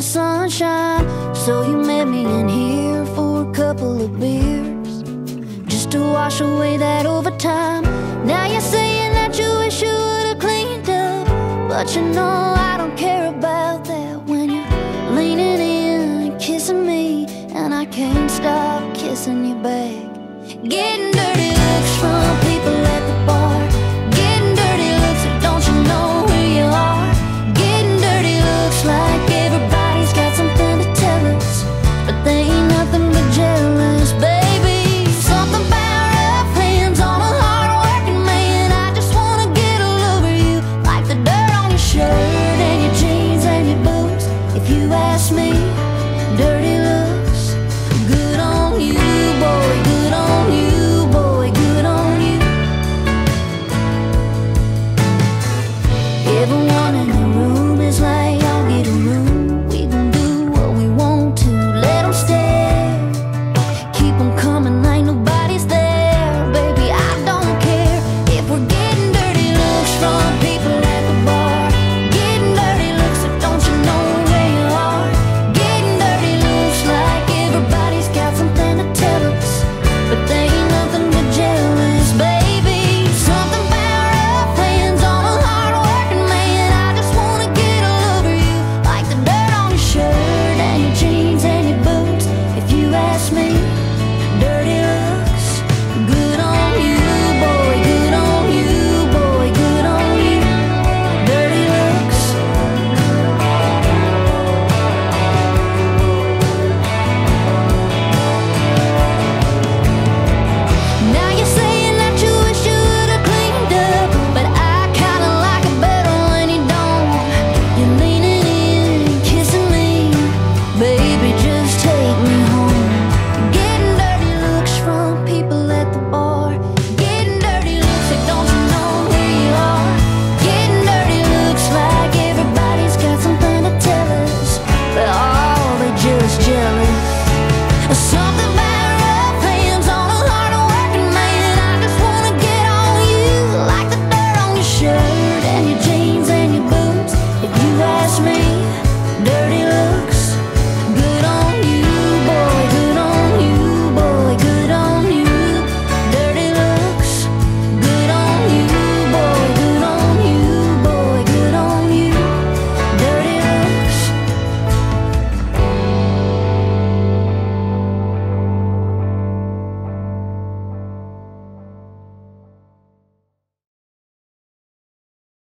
the sunshine. So you met me in here for a couple of beers. Just to wash away that overtime. Now you're saying that you wish you would've cleaned up. But you know I don't care about that when you're leaning in, kissing me. And I can't stop kissing you back. Getting dirty